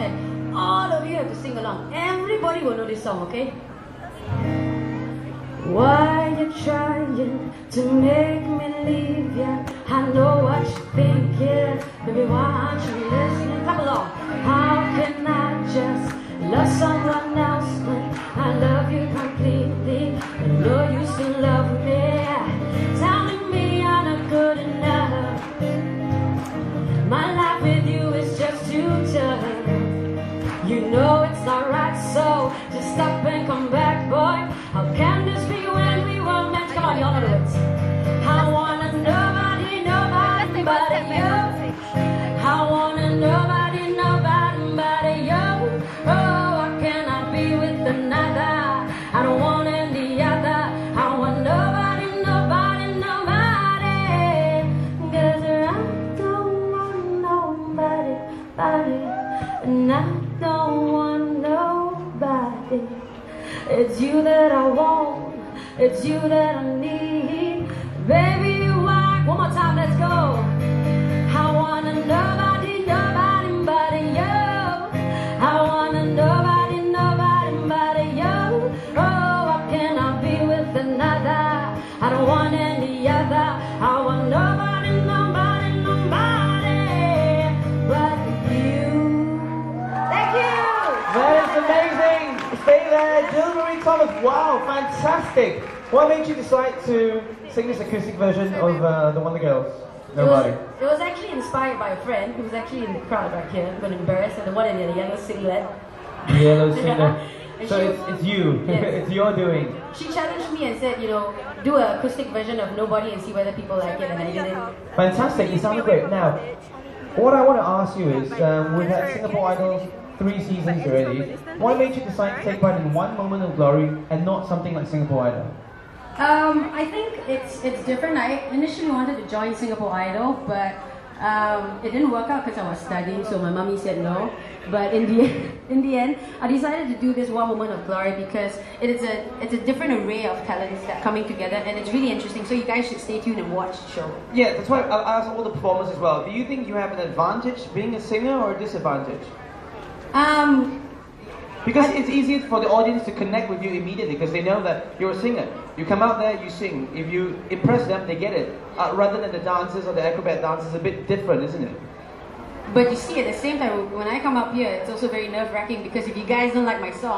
and all of you have to sing along. Everybody will know this song, okay? Why you trying to make me leave ya? I know what you're thinking. Baby, why aren't you listening? Come along. How can I just love someone else when I love you completely? I know you still love me. Telling me I'm not good enough. My life with you is just too tough. You know it's not And I don't want nobody. It's you that I want. It's you that I need. Baby, why? One more time, let's go. I want a nobody, nobody but you. I want a nobody, nobody but you. Oh, I cannot be with another. I don't want any other. I want nobody, there, Jill Marie Thomas. Wow, fantastic. What made you decide to sing this acoustic version of uh, the Wonder Girls? Nobody. It was, it was actually inspired by a friend who was actually in the crowd right here, but embarrassed, and the one in the yellow singlet. Yellow singer. And So she- it's, it's you. Yes. it's your doing. She challenged me and said, you know, do an acoustic version of Nobody and see whether people like it, and I did it. Fantastic. You sounded great. Now, what I want to ask you is, um, we've had Singapore Idol three seasons already. Why made you decide to take part in one moment of glory and not something like Singapore Idol? Um, I think it's it's different. I initially wanted to join Singapore Idol, but um, it didn't work out because I was studying. So my mommy said no. But in the in the end, I decided to do this one moment of glory because it is a it's a different array of talents that are coming together, and it's really interesting. So you guys should stay tuned and watch the show. Yeah, that's why I'll ask all the performers as well. Do you think you have an advantage being a singer or a disadvantage? Um, Because it's easier for the audience to connect with you immediately because they know that you're a singer. You come out there, you sing. If you impress them, they get it. Uh, rather than the dancers or the acrobat dancers, a bit different, isn't it? but you see, at the same time, when I come up here, it's also very nerve wracking because if you guys don't like my song.